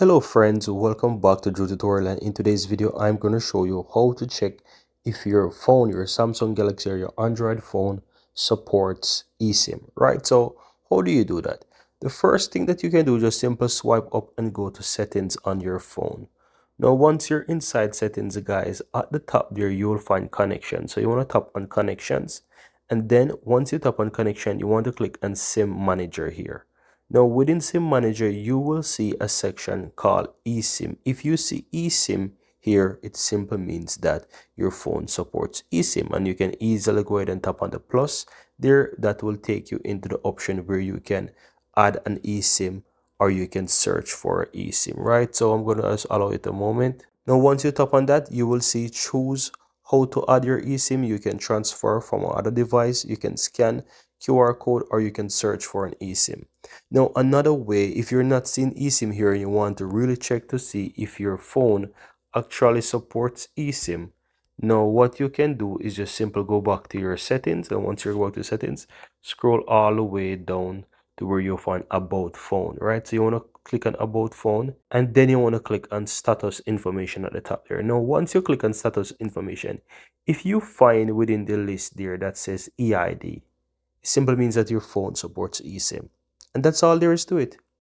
Hello friends, welcome back to Drew Tutorial and in today's video I'm going to show you how to check if your phone, your Samsung Galaxy or your Android phone supports eSIM, right? So how do you do that? The first thing that you can do is just simply swipe up and go to settings on your phone. Now once you're inside settings guys, at the top there you will find connection. So you want to tap on connections and then once you tap on connection you want to click on SIM manager here now within SIM Manager, you will see a section called eSIM. If you see eSIM here, it simply means that your phone supports eSIM and you can easily go ahead and tap on the plus there. That will take you into the option where you can add an eSIM or you can search for eSIM, right? So I'm going to just allow it a moment. Now, once you tap on that, you will see choose how to add your eSIM. You can transfer from another device. You can scan QR code or you can search for an eSIM. Now another way, if you're not seeing eSIM here and you want to really check to see if your phone actually supports eSIM, now what you can do is just simply go back to your settings and once you go to settings, scroll all the way down to where you'll find about phone, right? So you want to click on about phone and then you want to click on status information at the top there. Now once you click on status information, if you find within the list there that says EID, simply means that your phone supports eSIM. And that's all there is to it.